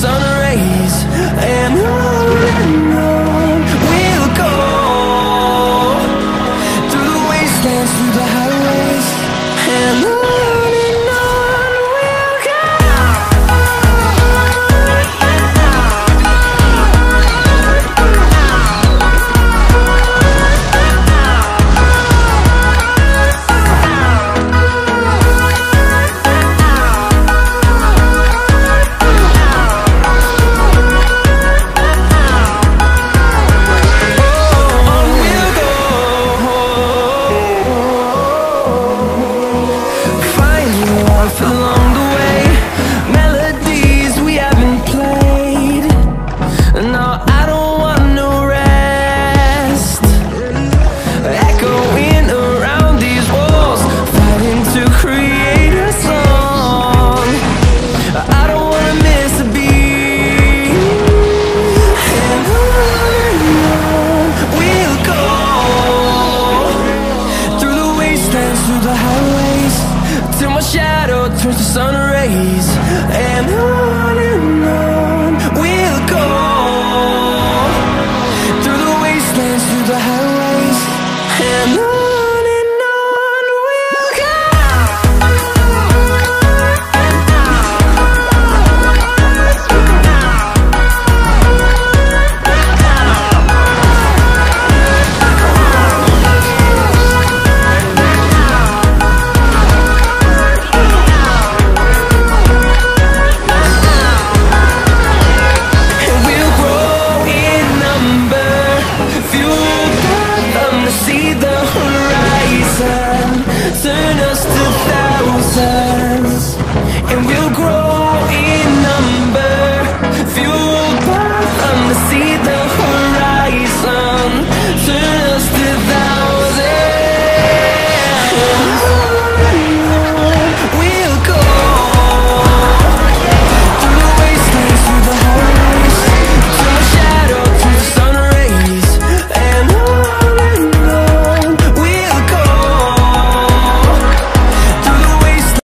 Sun turns to sun rays. And on